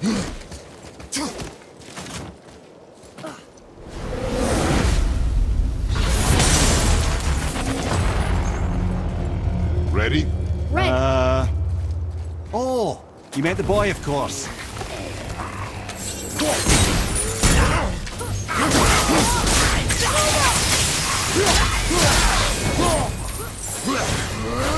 Ready? Ready. Uh. Oh, you meant the boy, of course.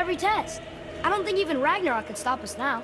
every test. I don't think even Ragnarok could stop us now.